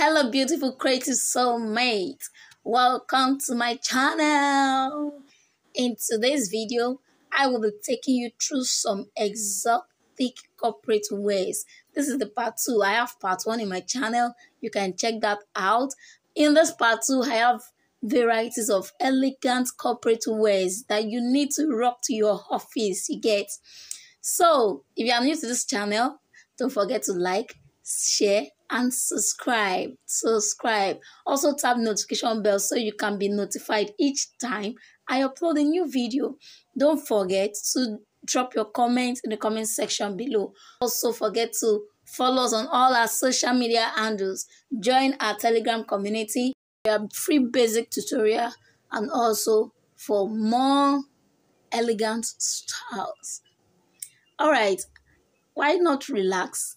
Hello, beautiful creative soulmate. Welcome to my channel. In today's video, I will be taking you through some exotic corporate wears. This is the part two. I have part one in my channel. You can check that out. In this part two, I have varieties of elegant corporate wears that you need to rock to your office. You get. So, if you are new to this channel, don't forget to like, share, and subscribe. Subscribe. Also tap notification bell so you can be notified each time I upload a new video. Don't forget to drop your comments in the comment section below. Also forget to follow us on all our social media handles. Join our Telegram community. We have free basic tutorial and also for more elegant styles. All right, why not relax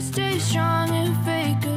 stay strong and fake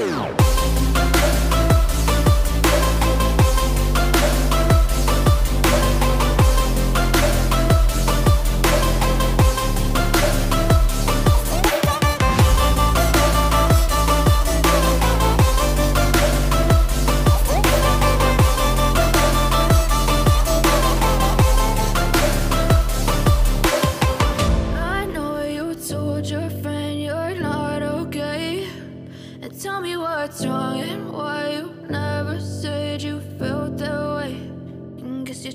As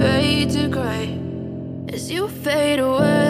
fade to gray as you fade away.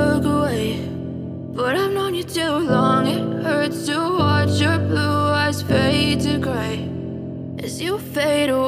fade away.